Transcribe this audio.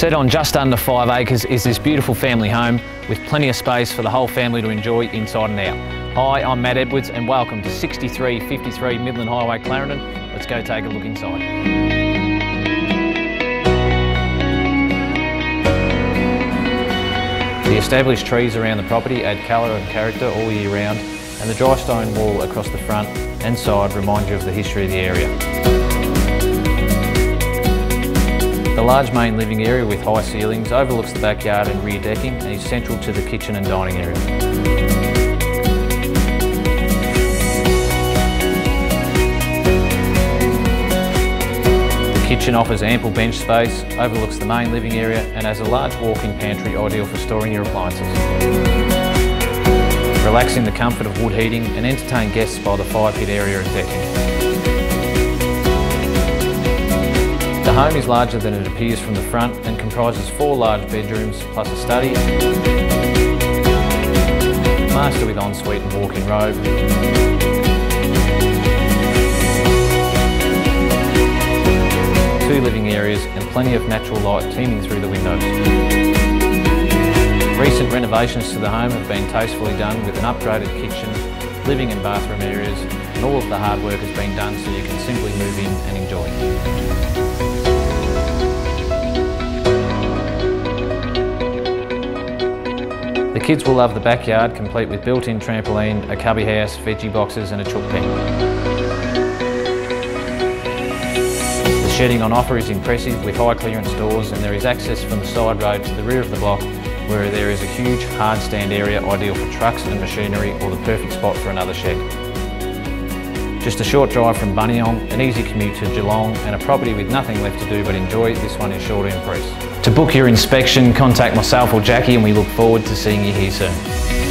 Set on just under five acres is this beautiful family home with plenty of space for the whole family to enjoy inside and out. Hi, I'm Matt Edwards and welcome to 6353 Midland Highway, Clarendon. Let's go take a look inside. The established trees around the property add colour and character all year round and the dry stone wall across the front and side remind you of the history of the area. Large main living area with high ceilings overlooks the backyard and rear decking and is central to the kitchen and dining area. The kitchen offers ample bench space, overlooks the main living area and has a large walk-in pantry ideal for storing your appliances. Relax in the comfort of wood heating and entertain guests by the fire pit area and decking. The home is larger than it appears from the front and comprises four large bedrooms plus a study, master with ensuite and walk-in robe, two living areas and plenty of natural light teeming through the windows. Recent renovations to the home have been tastefully done with an upgraded kitchen, living and bathroom areas and all of the hard work has been done so you can simply move in and enjoy. The kids will love the backyard, complete with built-in trampoline, a cubby house, veggie boxes and a chook pen. The shedding on offer is impressive with high clearance doors and there is access from the side road to the rear of the block where there is a huge hard stand area ideal for trucks and machinery or the perfect spot for another shed. Just a short drive from Buninyong, an easy commute to Geelong and a property with nothing left to do but enjoy, this one is sure to impress. To book your inspection, contact myself or Jackie and we look forward to seeing you here soon.